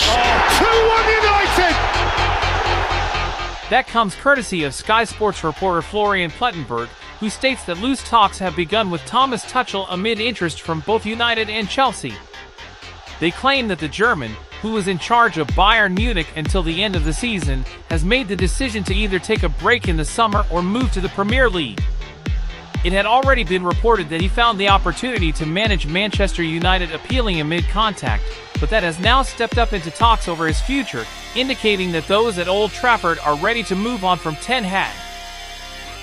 2-1 United! That comes courtesy of Sky Sports reporter Florian Plettenberg, who states that loose talks have begun with Thomas Tuchel amid interest from both United and Chelsea. They claim that the German, who was in charge of Bayern Munich until the end of the season, has made the decision to either take a break in the summer or move to the Premier League. It had already been reported that he found the opportunity to manage Manchester United appealing amid contact, but that has now stepped up into talks over his future, indicating that those at Old Trafford are ready to move on from Ten Hag.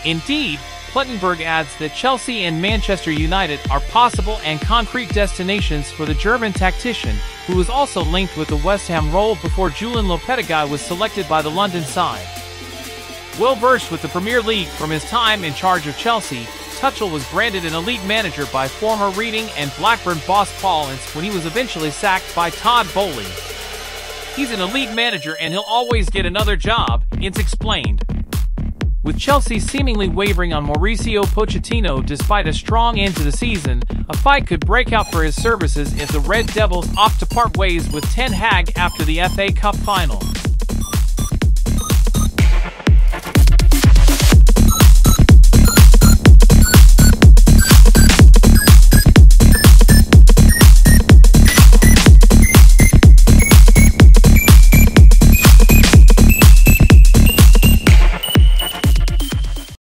Indeed, Plettenberg adds that Chelsea and Manchester United are possible and concrete destinations for the German tactician, who was also linked with the West Ham role before Julian Lopetegui was selected by the London side. Well versed with the Premier League from his time in charge of Chelsea, Tuchel was branded an elite manager by former Reading and Blackburn boss Paul Ince when he was eventually sacked by Todd Boehly. He's an elite manager and he'll always get another job, Ince explained. With Chelsea seemingly wavering on Mauricio Pochettino despite a strong end to the season, a fight could break out for his services if the Red Devils opt to part ways with Ten Hag after the FA Cup final.